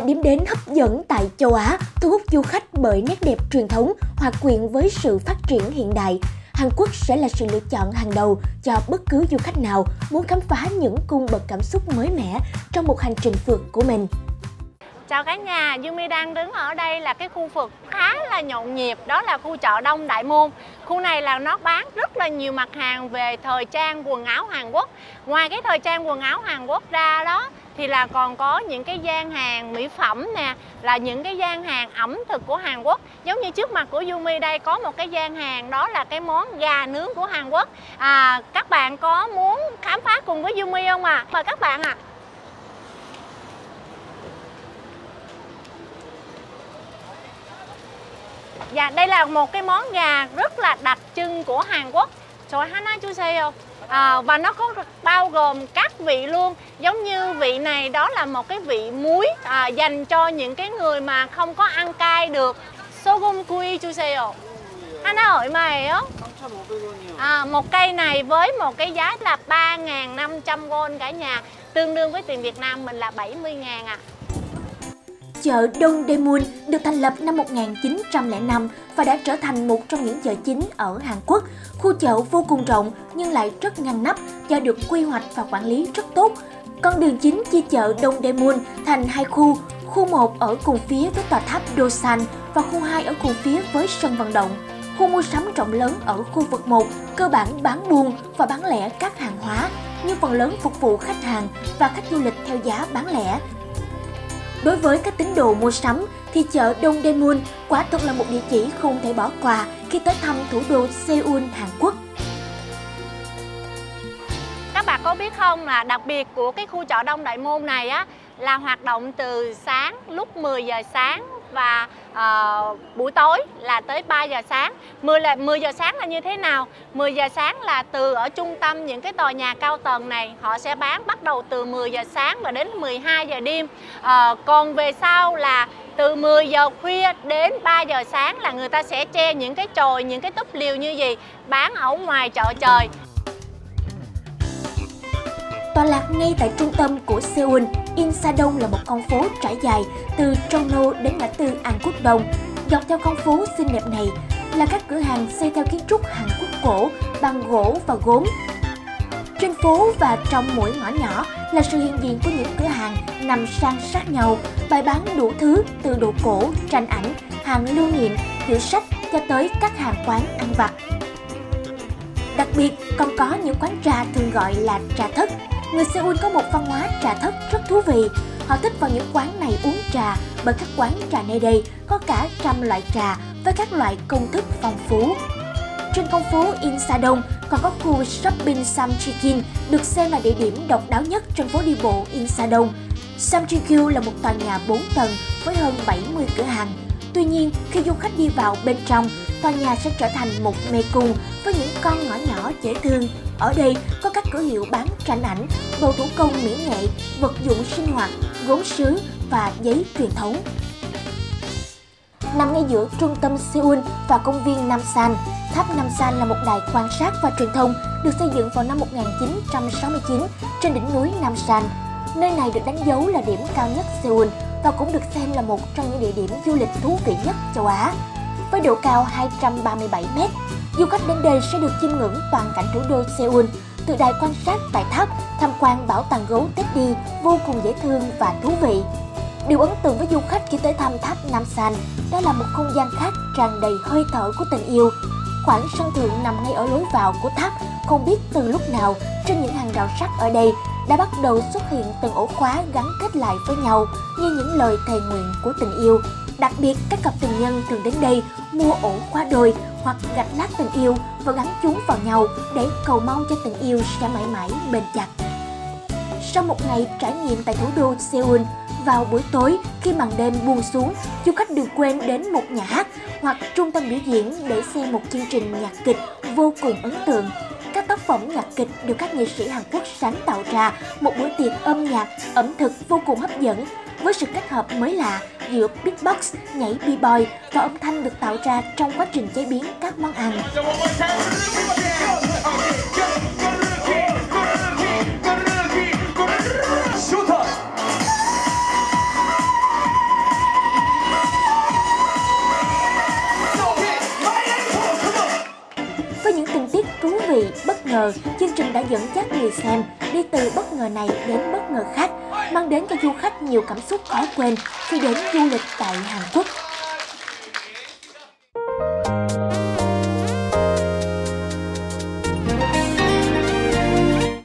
là điểm đến hấp dẫn tại châu Á, thu hút du khách bởi nét đẹp truyền thống hòa quyện với sự phát triển hiện đại. Hàn Quốc sẽ là sự lựa chọn hàng đầu cho bất cứ du khách nào muốn khám phá những cung bậc cảm xúc mới mẻ trong một hành trình phượt của mình. Chào cả nhà, Yumi đang đứng ở đây là cái khu vực khá là nhộn nhịp, đó là khu chợ Đông Đại Môn. Khu này là nó bán rất là nhiều mặt hàng về thời trang quần áo Hàn Quốc. Ngoài cái thời trang quần áo Hàn Quốc ra đó thì là còn có những cái gian hàng mỹ phẩm nè, là những cái gian hàng ẩm thực của Hàn Quốc. Giống như trước mặt của Yumi đây có một cái gian hàng đó là cái món gà nướng của Hàn Quốc. À, các bạn có muốn khám phá cùng với Yumi không ạ? À? Mời các bạn ạ. À. Dạ, đây là một cái món gà rất là đặc trưng của Hàn Quốc. Trời Hana chú sale. À, và nó có bao gồm các vị luôn giống như vị này đó là một cái vị muối à, dành cho những cái người mà không có ăn cay được sogum kui chuseyo Hana hỏi mày á à, một cây này với một cái giá là 3.500 won cả nhà tương đương với tiền Việt Nam mình là 70 ngàn ạ à. Chợ Đông Daemun được thành lập năm 1905 và đã trở thành một trong những chợ chính ở Hàn Quốc. Khu chợ vô cùng rộng nhưng lại rất ngăn nắp do được quy hoạch và quản lý rất tốt. Con đường chính chia chợ Đông Daemun thành hai khu, khu 1 ở cùng phía với tòa tháp Dosan và khu 2 ở cùng phía với sân vận động. Khu mua sắm rộng lớn ở khu vực 1 cơ bản bán buôn và bán lẻ các hàng hóa, nhưng phần lớn phục vụ khách hàng và khách du lịch theo giá bán lẻ Đối với các tín đồ mua sắm thì chợ Đông Daemun quả thực là một địa chỉ không thể bỏ qua khi tới thăm thủ đô Seoul, Hàn Quốc. Các bạn có biết không là đặc biệt của cái khu chợ Đông Đại Môn này á là hoạt động từ sáng lúc 10 giờ sáng và uh, buổi tối là tới 3 giờ sáng. 10 là 10 giờ sáng là như thế nào? 10 giờ sáng là từ ở trung tâm những cái tòa nhà cao tầng này họ sẽ bán bắt đầu từ 10 giờ sáng và đến 12 giờ đêm. Uh, còn về sau là từ 10 giờ khuya đến 3 giờ sáng là người ta sẽ che những cái chồi những cái túp liều như gì bán ở ngoài chợ trời. Tọa lạc ngay tại trung tâm của Seoul, Insadong là một con phố trải dài từ Jongno đến ngã tư An Quốc Đông. Dọc theo con phố xinh đẹp này là các cửa hàng xây theo kiến trúc Hàn Quốc cổ bằng gỗ và gốm. Trên phố và trong mỗi ngõ nhỏ là sự hiện diện của những cửa hàng nằm san sát nhau, bày bán đủ thứ từ đồ cổ, tranh ảnh, hàng lưu niệm, hiệu sách cho tới các hàng quán ăn vặt. Đặc biệt còn có những quán trà thường gọi là trà thất Người Seoul có một văn hóa trà thất rất thú vị. Họ thích vào những quán này uống trà bởi các quán trà nơi đây có cả trăm loại trà với các loại công thức phong phú. Trên con phố Insadong còn có khu shopping Samchikin được xem là địa điểm độc đáo nhất trên phố đi bộ Insadong. Samchikyu là một tòa nhà 4 tầng với hơn 70 cửa hàng. Tuy nhiên, khi du khách đi vào bên trong, tòa nhà sẽ trở thành một mê cung với những con ngõ nhỏ dễ thương. Ở đây có các cửa hiệu bán tranh ảnh, đồ thủ công mỹ nghệ, vật dụng sinh hoạt, gốm sứ và giấy truyền thống. Nằm ngay giữa trung tâm Seoul và công viên Nam San, tháp Nam San là một đài quan sát và truyền thông được xây dựng vào năm 1969 trên đỉnh núi Nam San. Nơi này được đánh dấu là điểm cao nhất Seoul và cũng được xem là một trong những địa điểm du lịch thú vị nhất châu Á với độ cao 237 m. Du khách đến đây sẽ được chiêm ngưỡng toàn cảnh thủ đô Seoul, từ đài quan sát tại tháp, tham quan bảo tàng gấu Teddy vô cùng dễ thương và thú vị. Điều ấn tượng với du khách khi tới thăm tháp Nam San đó là một không gian khác tràn đầy hơi thở của tình yêu. Khoảng sân thượng nằm ngay ở lối vào của tháp, không biết từ lúc nào trên những hàng rào sắt ở đây đã bắt đầu xuất hiện từng ổ khóa gắn kết lại với nhau như những lời thề nguyện của tình yêu. Đặc biệt, các cặp tình nhân thường đến đây mua ổ khóa đôi hoặc gạch lát tình yêu và gắn chúng vào nhau để cầu mong cho tình yêu sẽ mãi mãi bền chặt. Sau một ngày trải nghiệm tại thủ đô Seoul, vào buổi tối khi màn đêm buông xuống, du khách đừng quên đến một nhà hát hoặc trung tâm biểu diễn để xem một chương trình nhạc kịch vô cùng ấn tượng. Các tác phẩm nhạc kịch được các nghệ sĩ Hàn Quốc sáng tạo ra một bữa tiệc âm nhạc, ẩm thực vô cùng hấp dẫn với sự kết hợp mới lạ giữa beatbox, nhảy b-boy và âm thanh được tạo ra trong quá trình chế biến các món ăn. Bất ngờ, chương trình đã dẫn dắt người xem đi từ bất ngờ này đến bất ngờ khác, mang đến cho du khách nhiều cảm xúc khó quên khi đến du lịch tại Hàn Quốc.